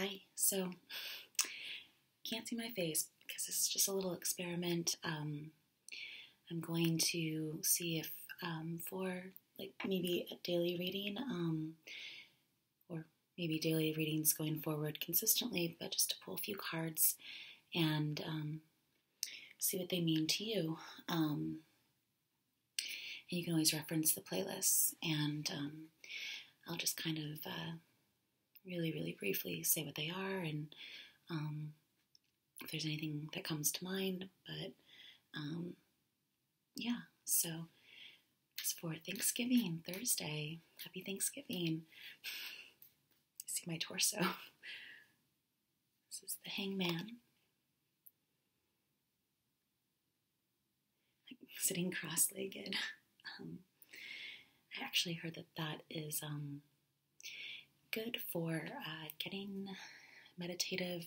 Hi. So, can't see my face because this is just a little experiment. Um, I'm going to see if um, for like maybe a daily reading, um, or maybe daily readings going forward consistently, but just to pull a few cards and um, see what they mean to you. Um, and you can always reference the playlists, and um, I'll just kind of uh, really, really briefly say what they are and um, if there's anything that comes to mind. But um, yeah, so it's for Thanksgiving, Thursday. Happy Thanksgiving. See my torso. This is the hangman. Sitting cross legged. Um, I actually heard that that is um, good for uh, getting meditative,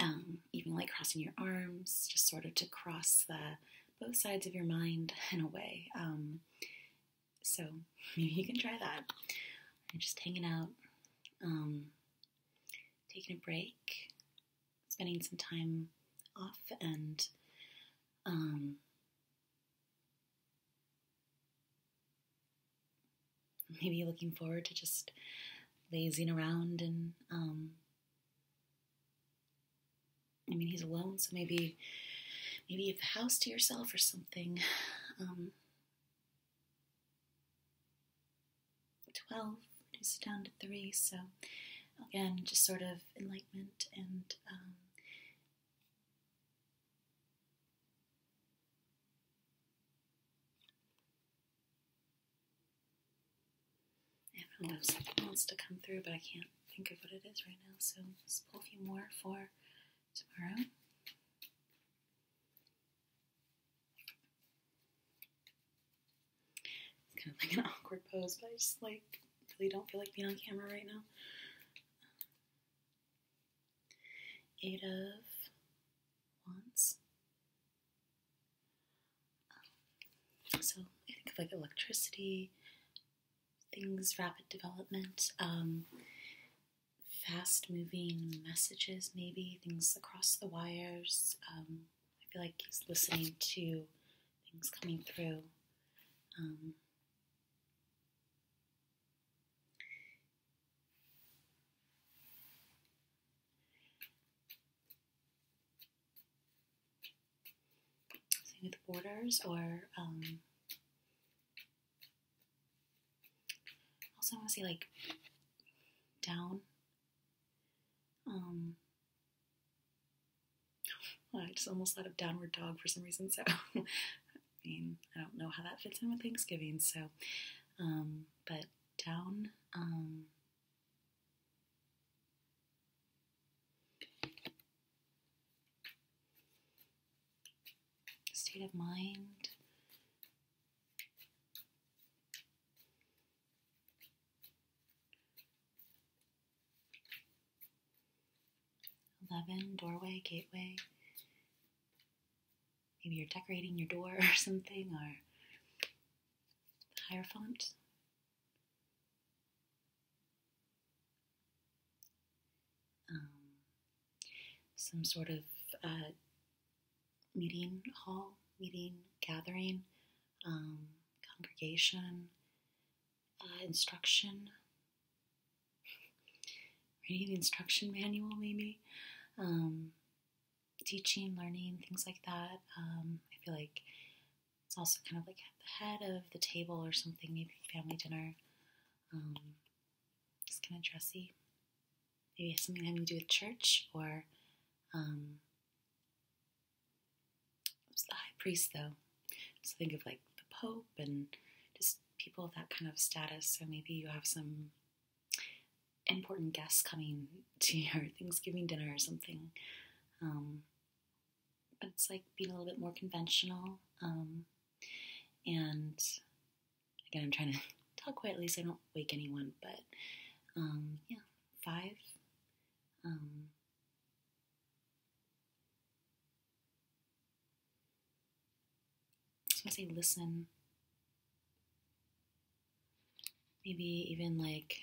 um, even like crossing your arms, just sort of to cross the both sides of your mind in a way. Um, so maybe you can try that. Just hanging out, um, taking a break, spending some time off, and um, maybe looking forward to just lazing around and um, I mean he's alone, so maybe maybe you have the house to yourself or something. Um, Twelve reduce it down to three, so again, just sort of enlightenment and um, I don't know if something wants to come through, but I can't think of what it is right now. So let's pull a few more for tomorrow. It's kind of like an awkward pose, but I just like really don't feel like being on camera right now. Eight of Wands. So I think of like electricity, things, rapid development, um, fast moving messages, maybe things across the wires. Um, I feel like he's listening to things coming through. Um, with borders or um, I want to say like down. Um, I just almost thought of downward dog for some reason. So I mean, I don't know how that fits in with Thanksgiving. So, um, but down. Um, state of mind. Eleven, doorway, gateway. Maybe you're decorating your door or something, or Hierophant. Um, some sort of uh, meeting hall, meeting, gathering, um, congregation, uh, instruction, reading the instruction manual, maybe, um, teaching, learning, things like that. Um, I feel like it's also kind of like at the head of the table or something, maybe family dinner. Um, just kind of dressy. Maybe something having to do with church or um, what's the high priest though? So think of like the Pope and just people of that kind of status. So maybe you have some important guests coming to your Thanksgiving dinner or something. Um, but it's like being a little bit more conventional. Um, and again, I'm trying to talk quietly so I don't wake anyone. But um, yeah, five. Um, I say listen. Maybe even like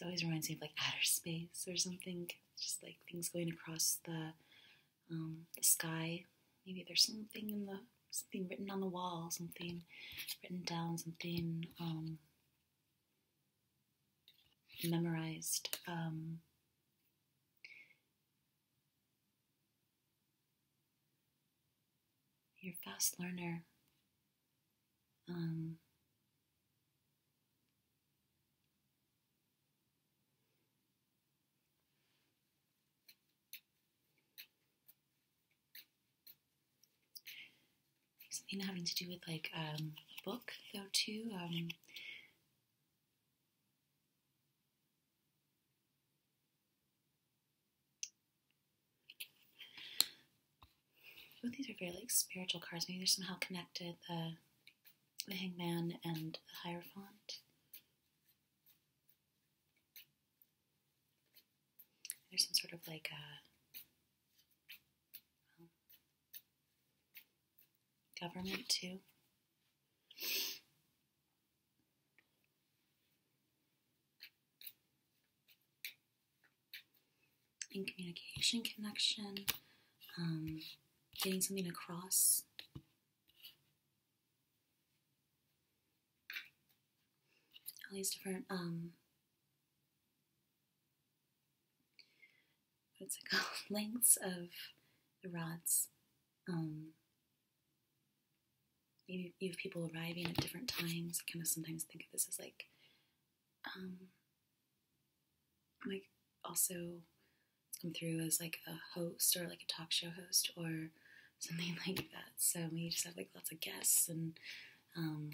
It always reminds me of like outer space or something. Just like things going across the um, the sky. Maybe there's something in the something written on the wall, something written down, something um, memorized. Um, you're a fast learner. Um, something having to do with like um, a book though too. Um, both these are very like spiritual cards. Maybe they're somehow connected. The the Hangman and the Hierophant. There's some sort of like a government too. In communication connection, um, getting something across. All these different um, what's it called? Lengths of the rods. Um, maybe you have people arriving at different times. I kind of sometimes think of this as like, um, like also come through as like a host or like a talk show host or something like that. So we just have like lots of guests and um,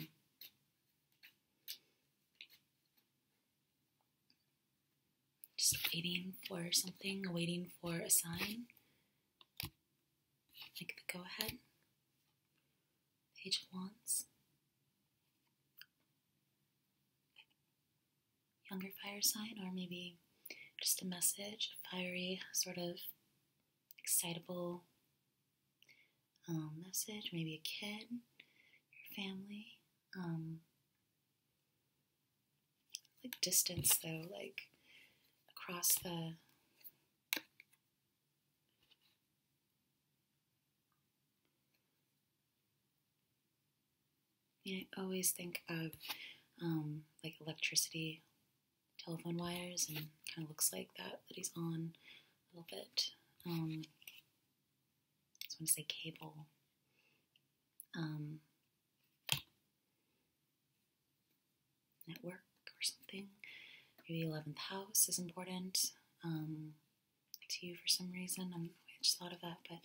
just waiting for something, waiting for a sign, like the go ahead. Page of Wands. Younger fire sign, or maybe just a message, a fiery, sort of excitable um, message, maybe a kid, your family. Um, like distance, though, like across the I always think of um, like electricity, telephone wires, and kind of looks like that that he's on a little bit. Um, I just want to say cable. Um, network or something. Maybe the 11th house is important um, to you for some reason. I'm, I just thought of that, but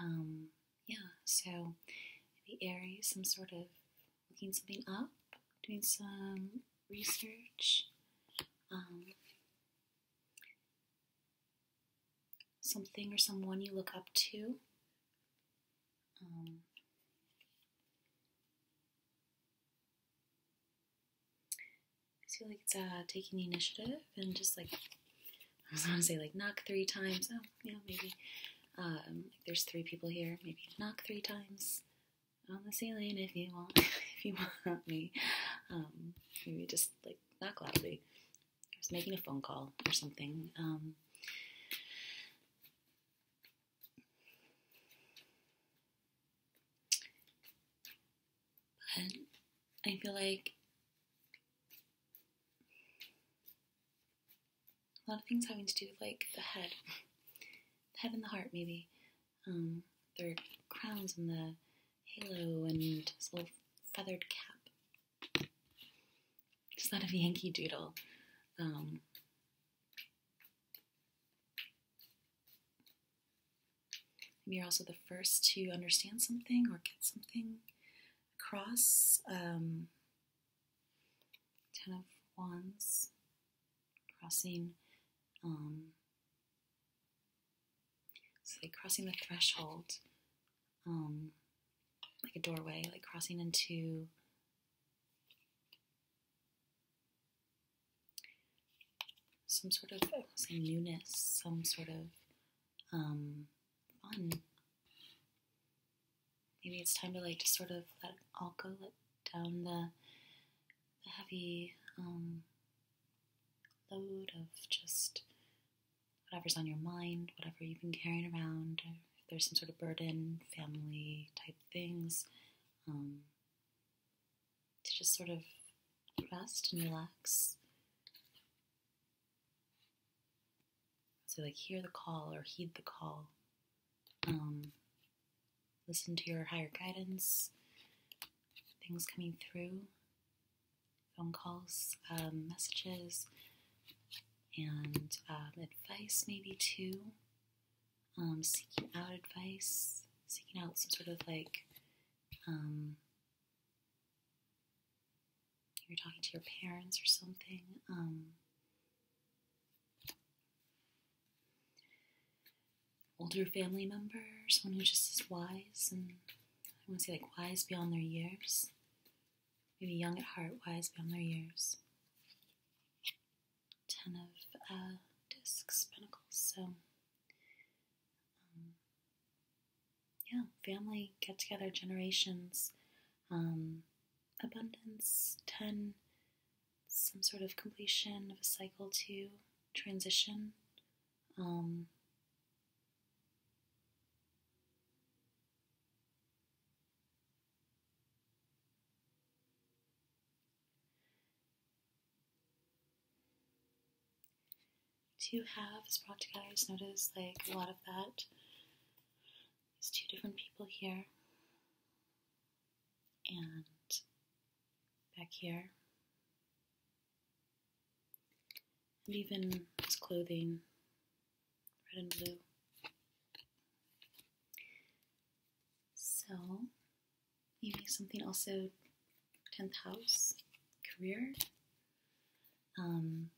um, yeah, so maybe Aries, some sort of looking something up, doing some research, um, something or someone you look up to. Um, I feel like it's uh, taking the initiative and just like I was gonna say like knock three times. Oh, yeah, maybe. Um, there's three people here. Maybe knock three times on the ceiling if you want if you want me. Um, maybe just like not loudly. I was making a phone call or something. Um, but I feel like a lot of things having to do with like the head, the head and the heart, maybe. Um, their crowns and the halo and his little feathered cap. Just thought of Yankee Doodle. Um, maybe you're also the first to understand something or get something across. Um, Ten of Wands, crossing, um, so crossing the threshold. Um, like a doorway, like crossing into some sort of say newness, some sort of um, fun. Maybe it's time to like just sort of let all go, let down the the heavy um, load of just whatever's on your mind, whatever you've been carrying around, or there's some sort of burden, family type things, um, to just sort of rest and relax. So, like, hear the call or heed the call. Um, listen to your higher guidance, things coming through, phone calls, um, messages, and um, advice, maybe too. Um, seeking out advice, seeking out some sort of like, um, you're talking to your parents or something. Um, older family member, someone who just is wise and I want to say like wise beyond their years. Maybe young at heart, wise beyond their years. Ten of uh, discs, pentacles. So, um, yeah, family, get together, generations, um, abundance. Ten, some sort of completion of a cycle to transition. Um, two halves brought together. Notice like a lot of that. There's two different people here. And back here. And even his clothing, red and blue. So, maybe something also 10th house, career. Um,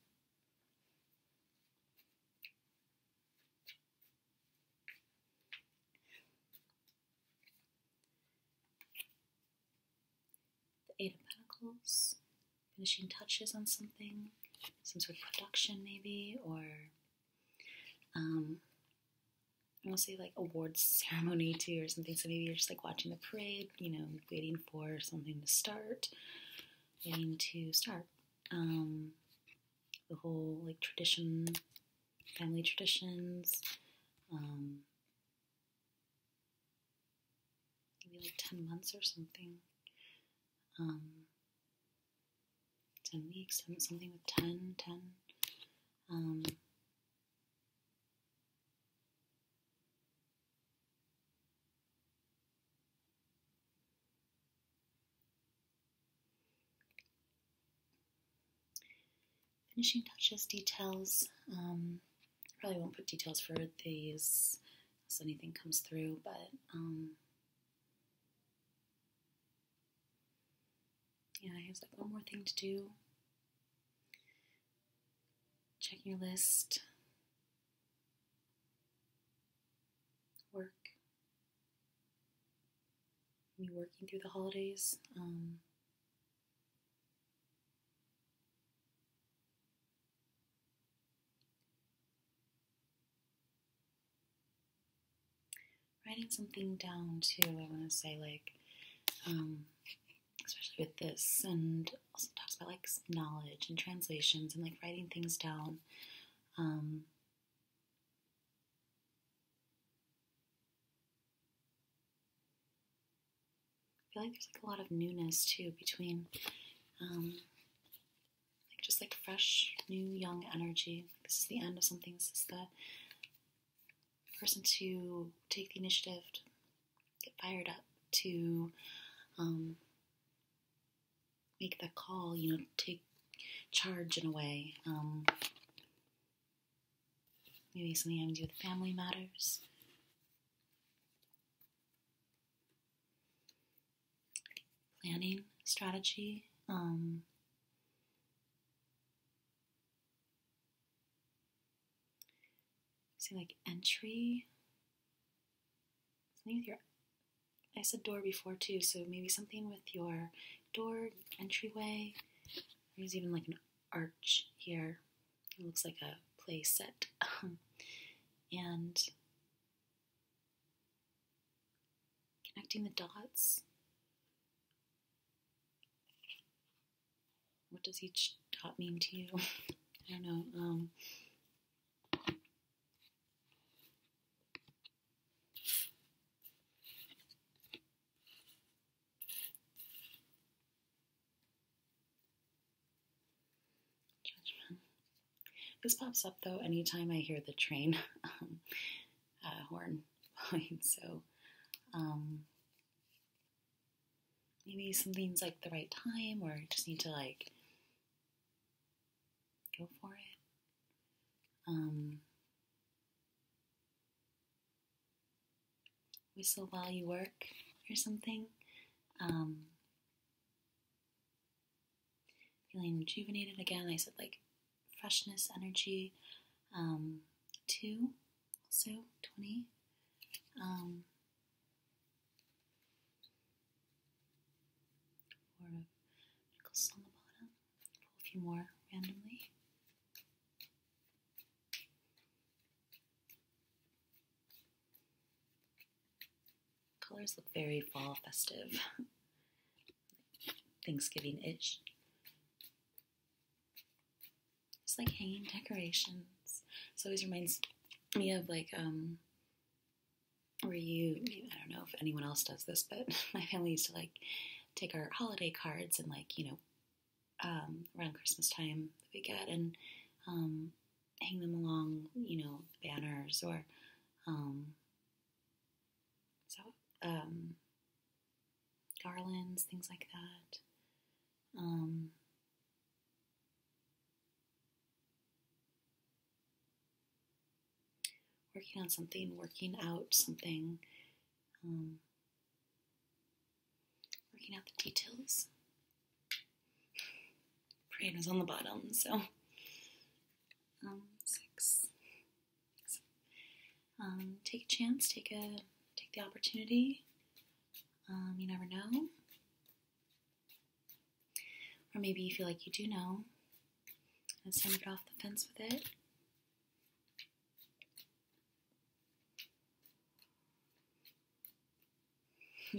the Finishing touches on something, some sort of production maybe, or um, I want to say like awards ceremony too, or something. So maybe you're just like watching the parade, you know, waiting for something to start, waiting to start. Um, the whole like tradition, family traditions. Um, maybe like 10 months or something. Um, 10 weeks, something with 10, 10. Um, finishing touches, details. Um, probably won't put details for these unless anything comes through, but um, yeah, here's like one more thing to do. Your list. Work. Me working through the holidays. Um, writing something down too. I want to say like, um, especially with this, and also talks about like knowledge and translations and like writing things down. Um, I feel like there's like a lot of newness too between, um, like just like fresh, new, young energy. This is the end of something. This is the person to take the initiative, to get fired up, to um, make that call, you know, take charge in a way. Um, maybe something having to do with family matters. Planning strategy. Um, say like entry. Something with your I said door before too, so maybe something with your door, entryway. There's even like an arch here. It looks like a play set. and connecting the dots. What does each dot mean to you? I don't know. Um, This pops up though anytime I hear the train um, uh, horn blowing. So um, maybe something's like the right time, or just need to like go for it. Um, whistle while you work or something. Um, feeling rejuvenated again. I said like freshness, energy. Um, two, so 20. Um, four of nickels on the bottom. Pull a few more randomly. Colors look very fall festive. Thanksgiving itch. Like hanging decorations. So always reminds me of like um where you I don't know if anyone else does this, but my family used to like take our holiday cards and like, you know, um, around Christmas time that we get and um, hang them along, you know, banners or um, so um, garlands, things like that. Um, working on something, working out something, um, working out the details. Brain is on the bottom, so um, six. Um, take a chance, take a take the opportunity. Um, you never know, or maybe you feel like you do know, and send it off the fence with it.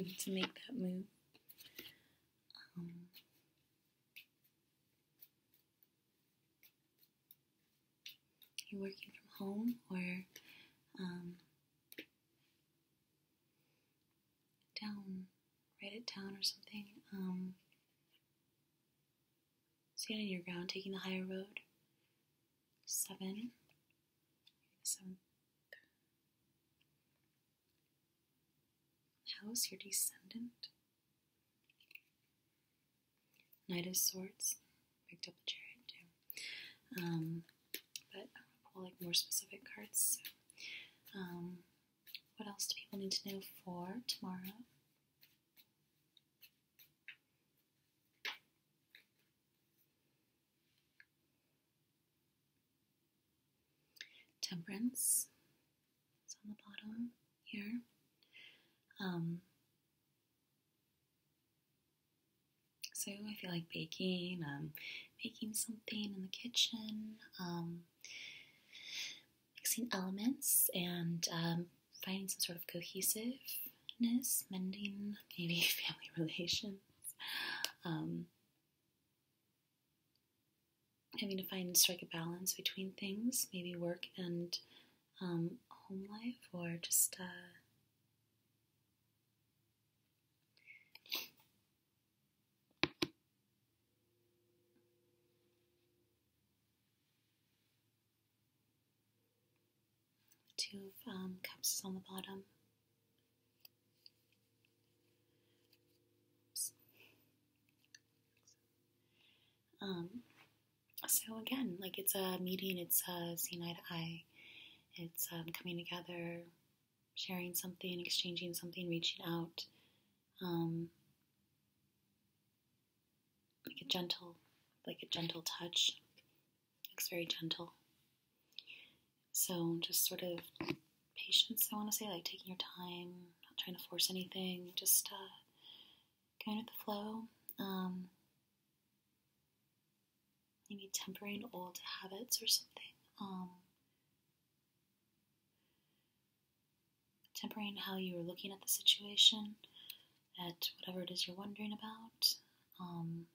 To make that move. Um, you're working from home or um, down, write it down or something. Um, stand your ground, taking the higher road. Seven house, your descendant. Knight of Swords. Picked up the chariot too. Um, but I'll pull like more specific cards. So, um, what else do people need to know for tomorrow? Temperance. It's on the bottom here. Um, so I feel like baking, um, making something in the kitchen, um, mixing elements, and um, finding some sort of cohesiveness, mending maybe family relations. Um, having to find and strike a balance between things, maybe work and um, home life, or just uh, two um, cups on the bottom. Um, so again, like it's a meeting, it's a seeing eye to eye, it's um, coming together, sharing something, exchanging something, reaching out, um, like a gentle, like a gentle touch. Looks very gentle. So just sort of patience, I want to say, like taking your time, not trying to force anything, just uh, going with the flow. Um, maybe tempering old habits or something. Um, tempering how you are looking at the situation, at whatever it is you're wondering about. Um,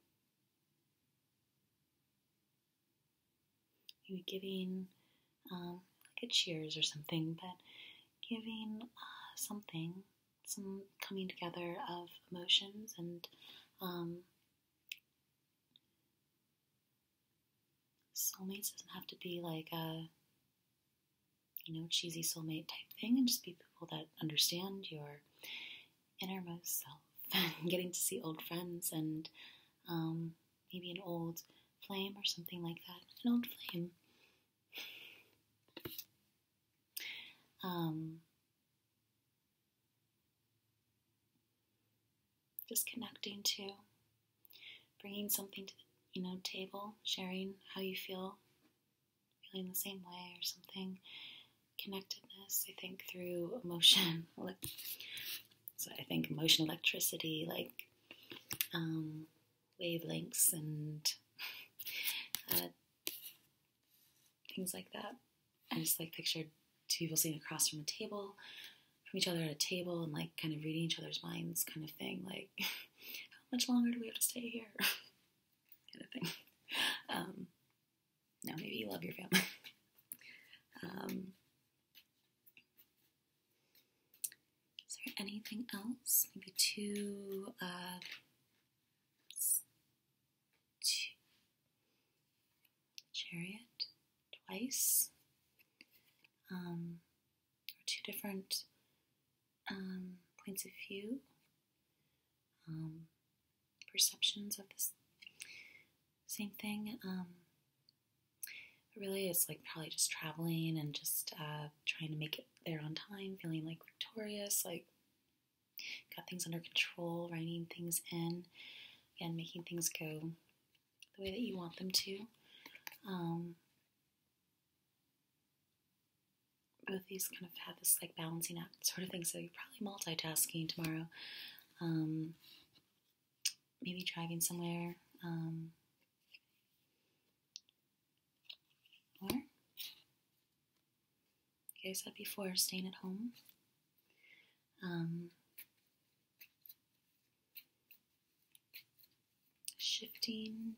maybe giving um, like a cheers or something, but giving uh, something, some coming together of emotions and um, soulmates doesn't have to be like a you know cheesy soulmate type thing. And just be people that understand your innermost self. Getting to see old friends and um, maybe an old flame or something like that. An old flame um, just connecting to bringing something to the you know table sharing how you feel feeling the same way or something. Connectedness i think through emotion. So i think emotion electricity like um, wavelengths and uh, things like that. I just like pictured two people sitting across from a table from each other at a table and like kind of reading each other's minds kind of thing like how much longer do we have to stay here? Kind of thing. Um, now maybe you love your family. Um, is there anything else? Maybe two uh, two chariot twice um, two different um, points of view, um, perceptions of this same thing. Um, really, it's like probably just traveling and just uh, trying to make it there on time, feeling like victorious, like got things under control, writing things in, and making things go the way that you want them to. Um, both these kind of have this like balancing act sort of thing. So you're probably multitasking tomorrow. Um, maybe driving somewhere. Um, or, like I said before, staying at home. Um, shifting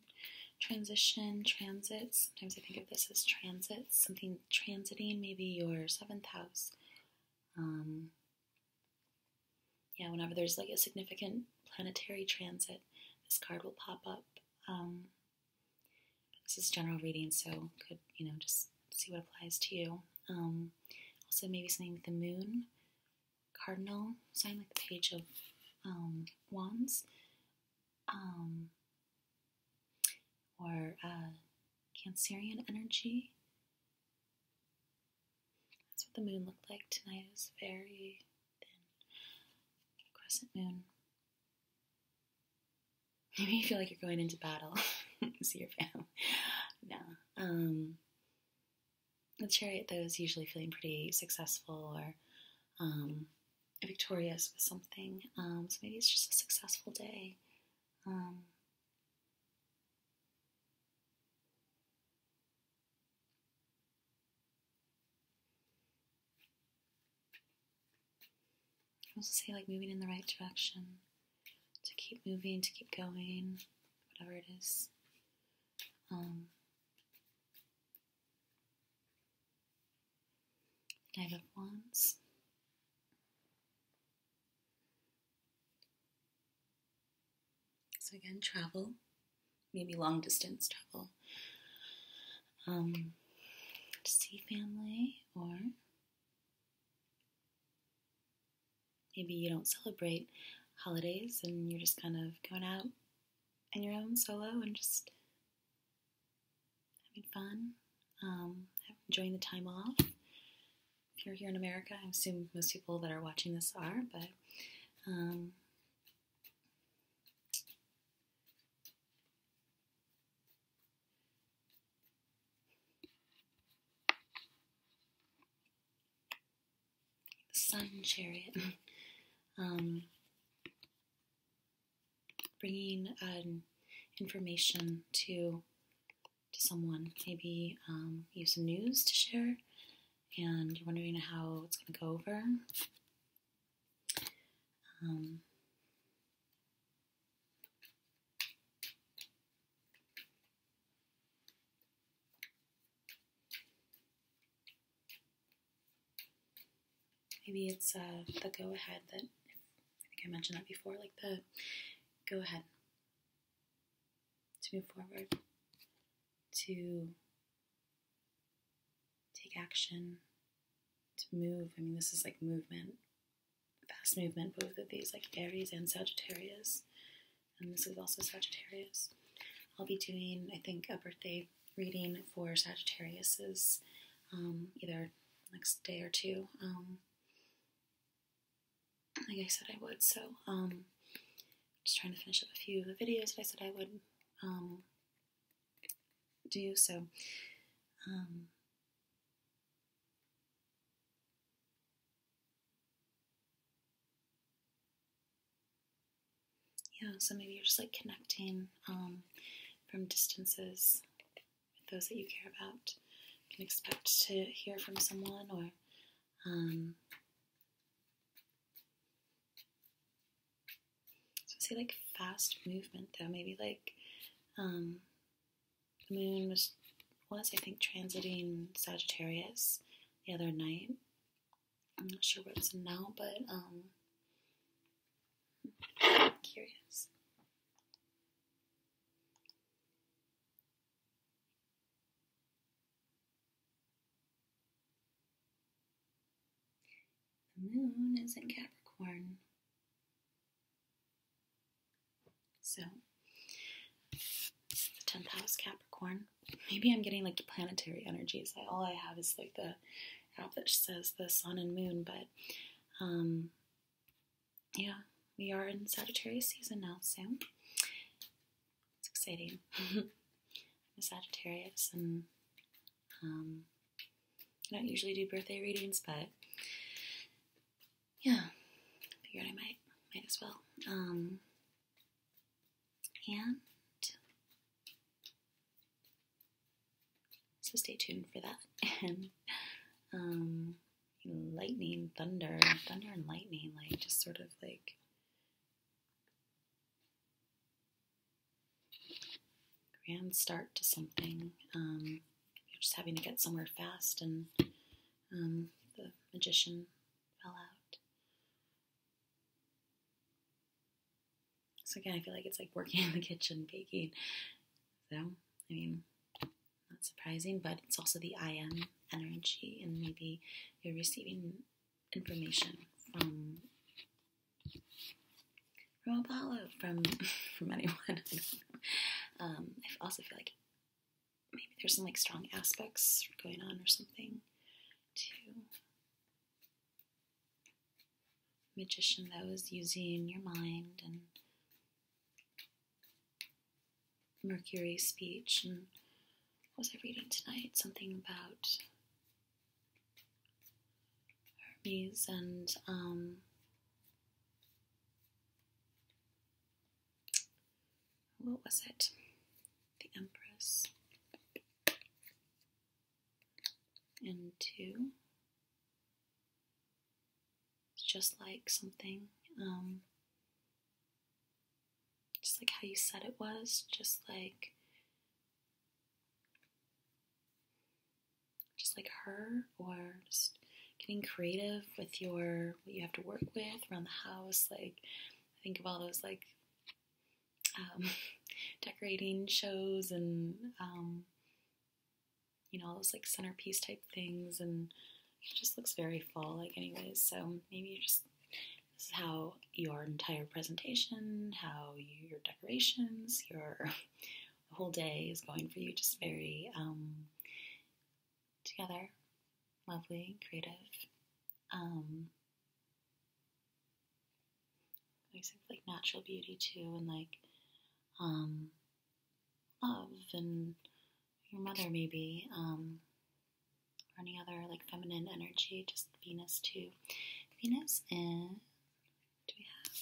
transition, transits. Sometimes I think of this as transits, something transiting, maybe your seventh house. Um, yeah, whenever there's like a significant planetary transit, this card will pop up. Um, this is general reading, so could you know just see what applies to you. Um, also, maybe something with the moon, cardinal sign, like the page of um, wands. Um, or uh, Cancerian energy. That's what the moon looked like tonight. It was very thin crescent moon. Maybe you feel like you're going into battle. See your family. No. Um, the chariot, though, is usually feeling pretty successful or um, victorious with something. Um, so maybe it's just a successful day. Um, also say like moving in the right direction, to keep moving, to keep going, whatever it is. Um, Knight of Wands. So again, travel, maybe long distance travel, um, to see family or maybe you don't celebrate holidays and you're just kind of going out in your own solo and just having fun, um, enjoying the time off. If you're here in America, I assume most people that are watching this are, but um, sun chariot. um, bringing um, information to to someone. Maybe um, you have some news to share, and you're wondering how it's going to go over. Um, maybe it's uh, the go ahead that I mentioned that before, like the go ahead to move forward, to take action, to move. I mean, this is like movement, fast movement, both of these, like Aries and Sagittarius. And this is also Sagittarius. I'll be doing, I think, a birthday reading for Sagittarius's um, either next day or two. Um, like I said, I would. So, um, just trying to finish up a few of the videos that I said I would um, do. So, um, yeah, so maybe you're just like connecting um, from distances with those that you care about. You can expect to hear from someone or um, so say like fast movement though, maybe like um, the moon was was I think transiting Sagittarius the other night. I'm not sure what it's now, but um, curious. The moon is in Capricorn. So, the 10th house Capricorn. Maybe I'm getting like planetary energies. All I have is like the app that says the sun and moon, but um, yeah, we are in Sagittarius season now, so it's exciting. I'm a Sagittarius, and um, I don't usually do birthday readings, but yeah, figured I might might as well. Um, and so stay tuned for that. And um, lightning, thunder, thunder and lightning, like just sort of like grand start to something. Um, you're just having to get somewhere fast, and um, the magician fell out. So again, I feel like it's like working in the kitchen, baking. So, I mean, surprising, but it's also the I am energy, and maybe you're receiving information from from Apollo, from from anyone. um, I also feel like maybe there's some like strong aspects going on or something to magician that was using your mind and Mercury speech and was I reading tonight? Something about Hermes and um, what was it? The Empress. And two. It's just like something. Um, just like how you said it was, just like like her, or just getting creative with your what you have to work with around the house. Like think of all those like um, decorating shows and um, you know all those like centerpiece type things, and it just looks very fall like, anyways. So maybe you just this is how your entire presentation, how you, your decorations, your whole day is going for you. Just very um, together, lovely, creative. Um, like natural beauty too, and like um, love and your mother maybe, um, or any other like feminine energy, just Venus too. Venus and do we have?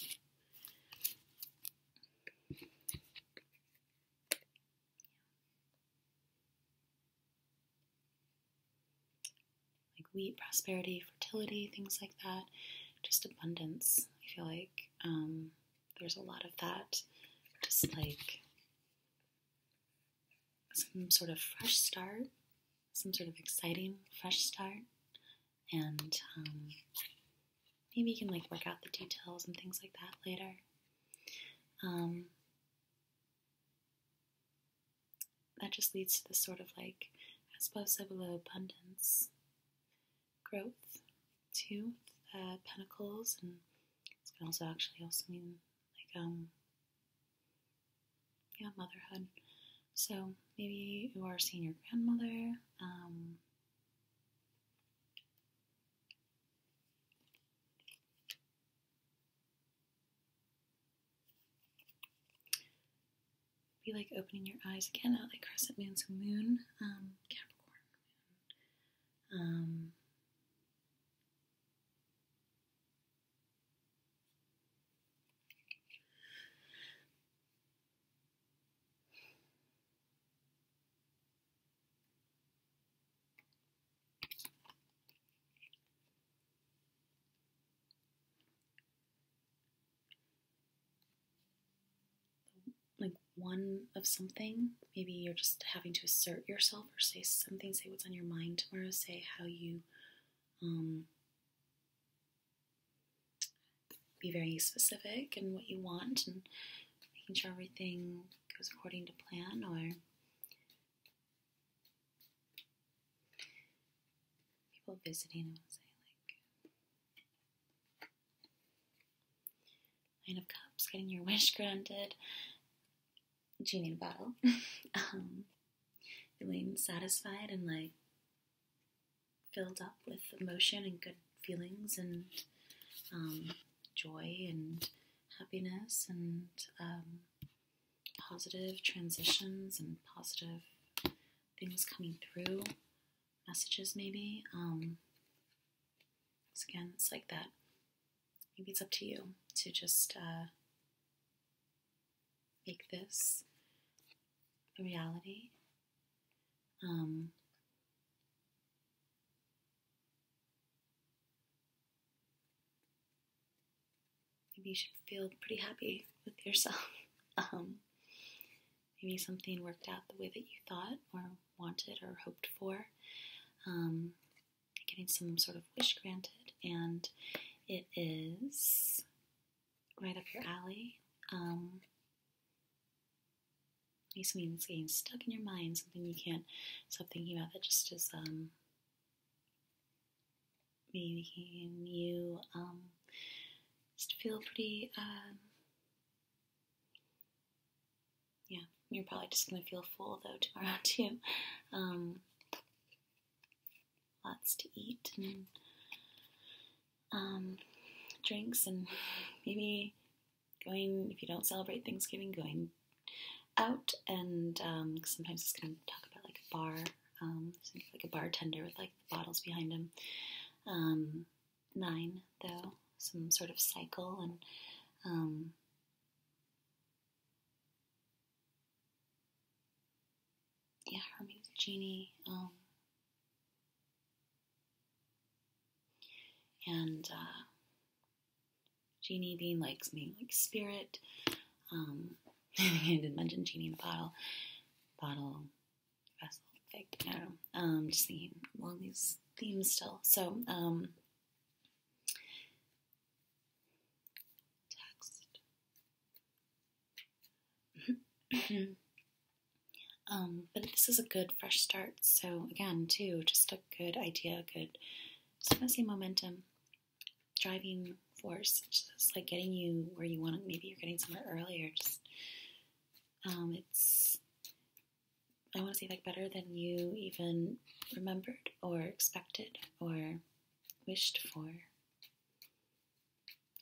Like wheat, prosperity, fertility, things like that. Just abundance. I feel like um, there's a lot of that. Just like some sort of fresh start, some sort of exciting fresh start, and um, maybe you can like work out the details and things like that later. Um, that just leads to this sort of like as above, so below abundance growth too. Uh, pentacles, and this can also actually also mean like um yeah motherhood. So maybe you are seeing your grandmother. Um, be like opening your eyes again at like crescent moon, so moon, um, Capricorn. Um, one of something. Maybe you're just having to assert yourself or say something, say what's on your mind tomorrow, say how you um, be very specific in what you want and making sure everything goes according to plan or people visiting, I would say like Nine of Cups, getting your wish granted genie in a bottle. um, feeling satisfied and like filled up with emotion and good feelings and um, joy and happiness and um, positive transitions and positive things coming through, messages maybe. Um, so again, it's like that. Maybe it's up to you to just uh, make this reality. Um, maybe you should feel pretty happy with yourself. um, maybe something worked out the way that you thought or wanted or hoped for. Um, getting some sort of wish granted, and it is right up your alley. Um, maybe something that's getting stuck in your mind, something you can't stop thinking about that just is um, making you um, just feel pretty. Um, yeah, you're probably just gonna feel full though tomorrow too. Um, lots to eat and um, drinks and maybe going if you don't celebrate Thanksgiving, going out and um, sometimes it's going to talk about like a bar, um, like a bartender with like the bottles behind him. Um, nine though, some sort of cycle and um, yeah, Hermes genie. Um, and uh, genie being like something like spirit. Um, I didn't mention genie in the bottle, bottle, vessel, like I don't know. Um, just thinking along these themes still. So, um, text. um, but this is a good fresh start. So again, too, just a good idea, good. Just want to say momentum, driving force, just like getting you where you want. Maybe you're getting somewhere earlier. Just um, it's, I want to say, like better than you even remembered or expected or wished for.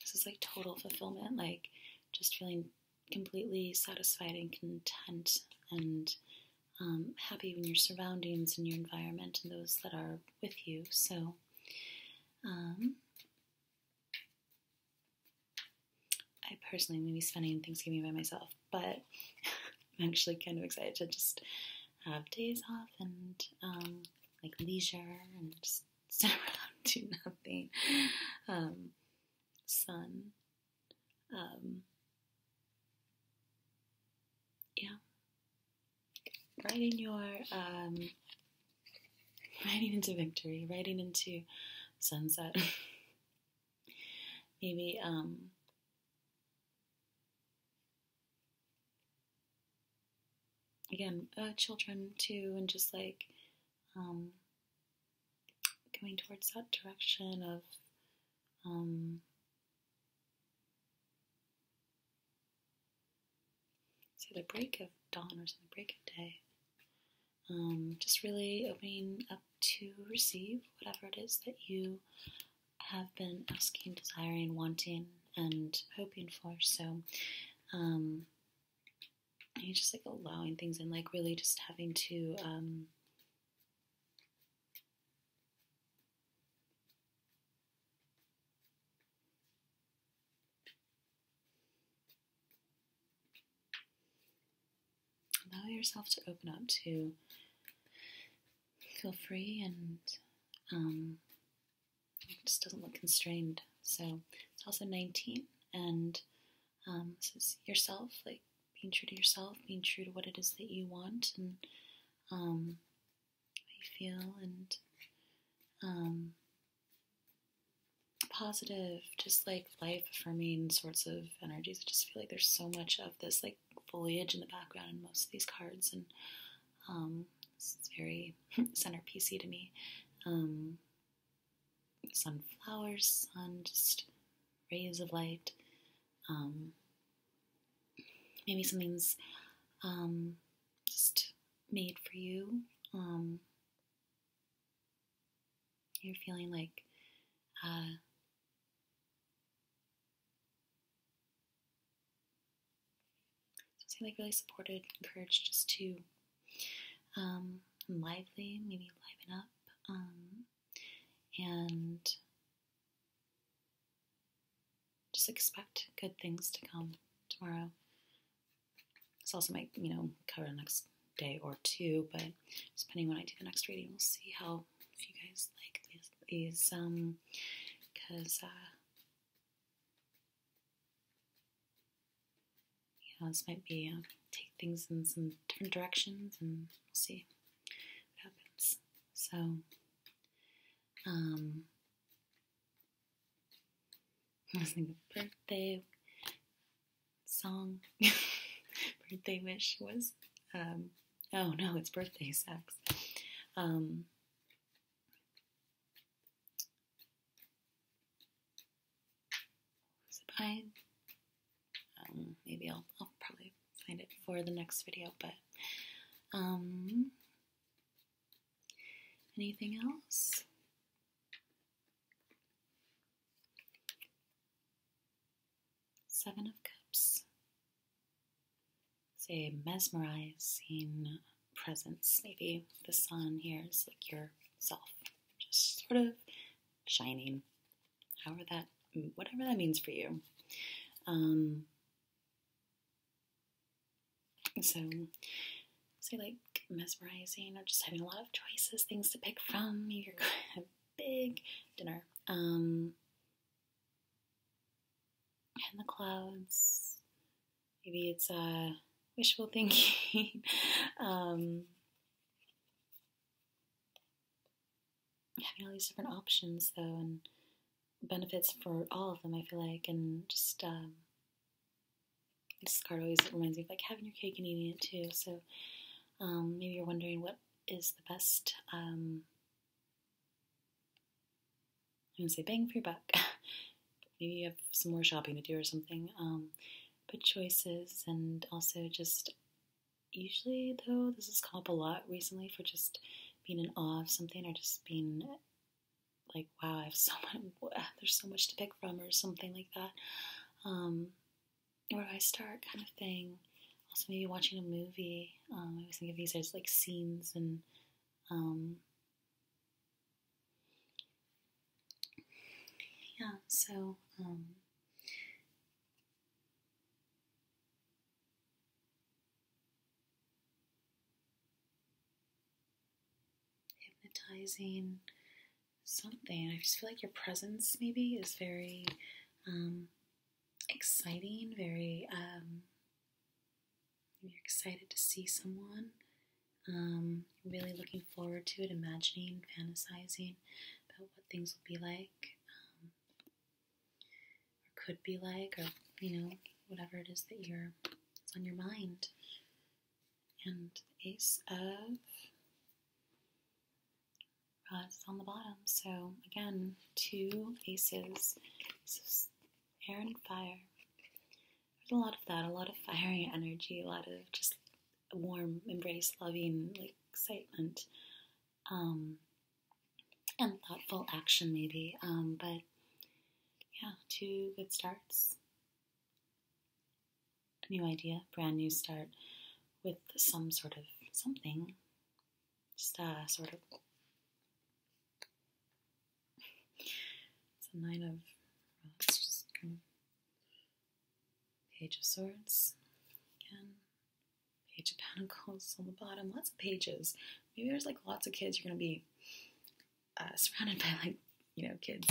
This is like total fulfillment, like just feeling completely satisfied and content and um, happy in your surroundings and your environment and those that are with you. So, um, I personally may be spending Thanksgiving by myself, but I'm actually kind of excited to just have days off and um, like leisure and just sit around, do nothing. Um, sun. Um, yeah. Writing your, um, writing into victory, writing into sunset. maybe um, again uh, children too, and just like um, going towards that direction of um, say the break of dawn or something, break of day. Um, just really opening up to receive whatever it is that you have been asking, desiring, wanting, and hoping for. So, just like allowing things and like really just having to um, allow yourself to open up to feel free and um, it just doesn't look constrained. So it's also 19, and um, this is yourself, like being true to yourself, being true to what it is that you want and um, how you feel, and um, positive, just like life affirming sorts of energies. I just feel like there's so much of this like foliage in the background in most of these cards, and um, it's very centerpiecey to me. Um, sunflowers, sun, just rays of light. Um, maybe something's um, just made for you. Um, you're feeling like uh, like really supported, encouraged just to um, lively, maybe liven up. Um, and just expect good things to come tomorrow. This also might, you know, cover the next day or two, but depending when I do the next reading, we'll see how if you guys like these, these um, because uh, know, this might be uh, take things in some different directions, and we'll see what happens. So. Um, I was thinking birthday song, birthday wish was, um, oh no, it's birthday sex. Um, was it um, maybe I'll, I'll probably find it for the next video, but, um, anything else? Seven of a mesmerizing presence. Maybe the sun here is like yourself, just sort of shining. However that, whatever that means for you. Um, so, say like mesmerizing or just having a lot of choices, things to pick from. You're going to have a big dinner. Um, in the clouds. Maybe it's uh, wishful thinking. um, having all these different options, though, and benefits for all of them, I feel like, and just um, this card always reminds me of like having your cake and eating it too. So um, maybe you're wondering what is the best. Um, I'm gonna say bang for your buck. maybe you have some more shopping to do or something. Um, but choices and also just usually though this has come up a lot recently for just being in awe of something or just being like wow I have so much there's so much to pick from or something like that. Um, where do I start kind of thing. Also maybe watching a movie. Um, I always think of these as like scenes and um, yeah, so um, something. I just feel like your presence maybe is very um, exciting, very um, you're excited to see someone. Um, really looking forward to it, imagining, fantasizing about what things will be like. Or could be like, or you know, whatever it is that you're it's on your mind. And Ace of Rods on the bottom. So again, two aces. air and fire. There's a lot of that, a lot of fiery energy, a lot of just warm embrace, loving, like excitement, um, and thoughtful action maybe. Um, but yeah, two good starts. A new idea, brand new start with some sort of something. Just a sort of. It's a nine of Page of Swords again. Page of Pentacles on the bottom. Lots of pages. Maybe there's like lots of kids. You're gonna be uh, surrounded by like you know kids.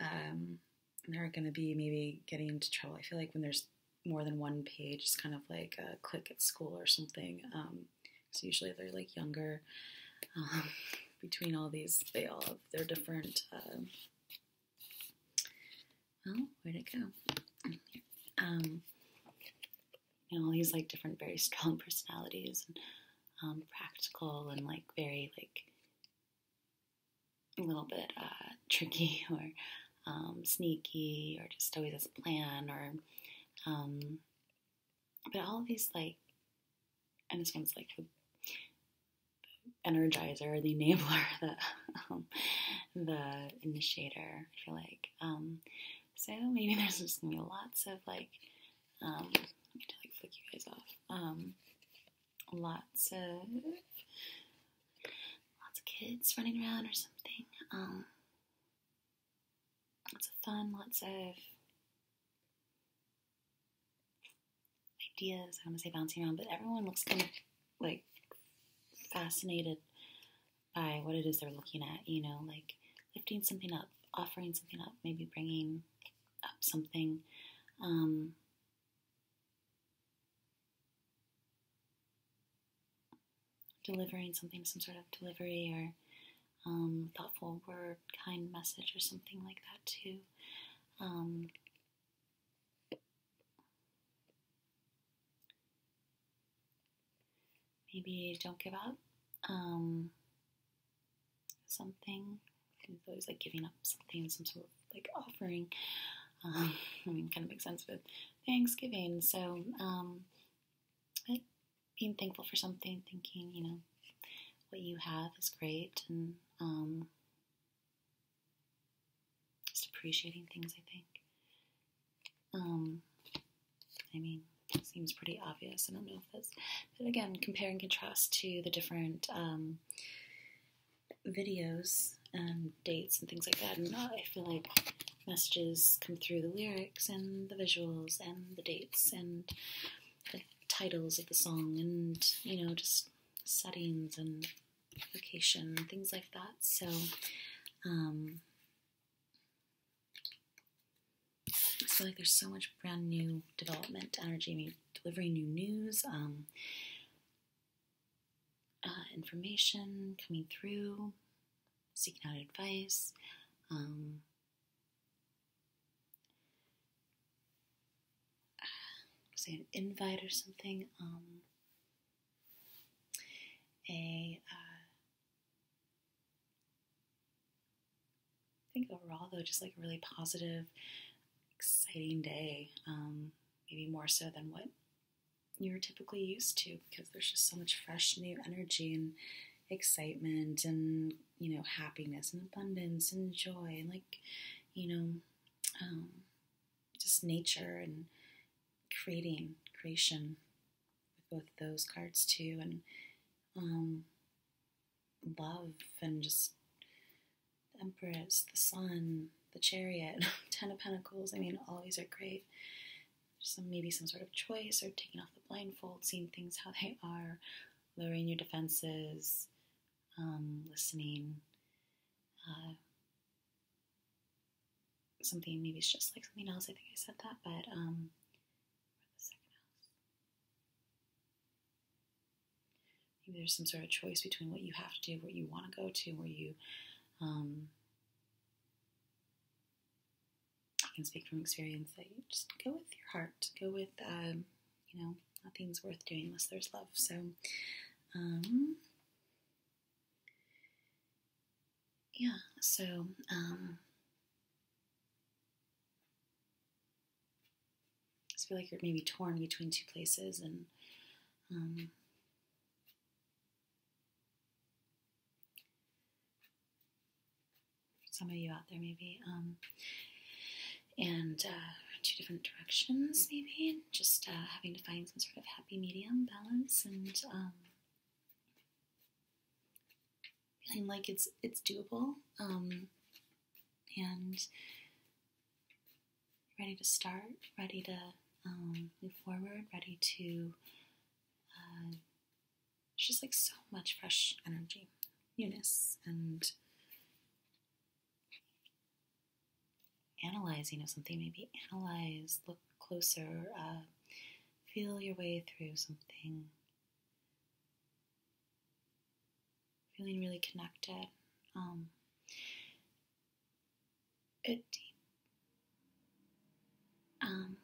Um, they're gonna be maybe getting into trouble. I feel like when there's more than one page, it's kind of like a clique at school or something. Um, so usually they're like younger. Um, between all these, they all have their different. Um, well, where'd it go? Um, you know, all these like different, very strong personalities and um, practical and like very like a little bit uh, tricky or um, sneaky or just always has a plan or um, but all these like and this one's like the energizer, the enabler, the um, the initiator. I feel like um, so maybe there's just gonna be lots of like um, let me like flick you guys off. Um, lots of lots of kids running around or something. Um, lots of fun, lots of ideas. I'm gonna say bouncing around, but everyone looks kind of like fascinated by what it is they're looking at. You know, like lifting something up, offering something up, maybe bringing something. Um, delivering something, some sort of delivery or um, thoughtful word, kind message, or something like that too. Um, maybe don't give up. Um, something. It's always like giving up something, some sort of like offering. Um, I mean, kind of makes sense with Thanksgiving. So, um, being thankful for something, thinking, you know, what you have is great, and um, just appreciating things, I think. Um, I mean, it seems pretty obvious. I don't know if that's, but again, compare and contrast to the different um, videos and dates and things like that. And I feel like messages come through the lyrics and the visuals and the dates and the titles of the song and, you know, just settings and location things like that. So, um, I feel like there's so much brand new development energy, delivering new news, um, uh, information coming through, seeking out advice, um, say an invite or something, um, a uh, I think overall though, just like a really positive, exciting day. Um, maybe more so than what you're typically used to because there's just so much fresh new energy and excitement and you know happiness and abundance and joy and like you know um, just nature and creating creation with both those cards too and um, love and just the empress the sun the chariot ten of pentacles i mean all these are great. Some maybe some sort of choice or taking off the blindfold seeing things how they are lowering your defenses um, listening uh, something maybe it's just like something else i think i said that but um, there's some sort of choice between what you have to do, where you want to go to, where you um, can speak from experience that you just go with your heart. Go with, um, you know, nothing's worth doing unless there's love. So, um, yeah, so, um, I feel like you're maybe torn between two places and, um, some of you out there maybe, um, and uh, two different directions maybe, just uh, having to find some sort of happy medium balance and um, feeling like it's it's doable um, and ready to start, ready to um, move forward, ready to. Uh, just like so much fresh energy, newness, and analyzing of something, maybe analyze, look closer, uh, feel your way through something, feeling really connected. Um, it um,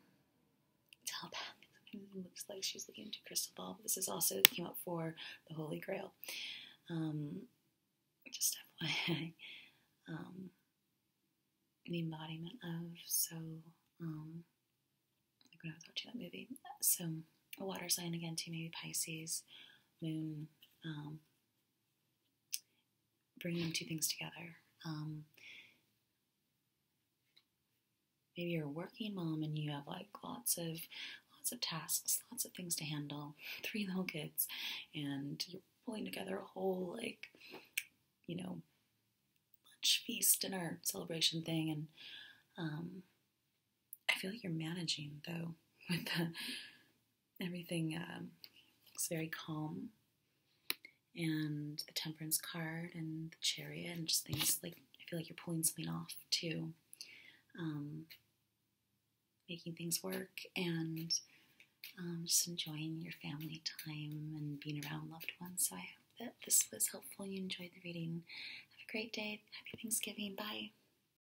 telepathic. Looks like she's looking into crystal ball. This is also came up for the Holy Grail. Um, just FYI. Um, the embodiment of. So, um, like when I was watching that movie. So, a water sign again, too, maybe Pisces, Moon, um, bringing two things together. Um, maybe you're a working mom and you have like lots of lots of tasks, lots of things to handle, three little kids, and you're pulling together a whole like, you know, feast, dinner, celebration thing, and um, I feel like you're managing though with the, everything. Um, looks very calm, and the Temperance card and the Chariot, and just things like I feel like you're pulling something off too, um, making things work, and um, just enjoying your family time and being around loved ones. So I hope that this was helpful. You enjoyed the reading. Great day. Happy Thanksgiving. Bye.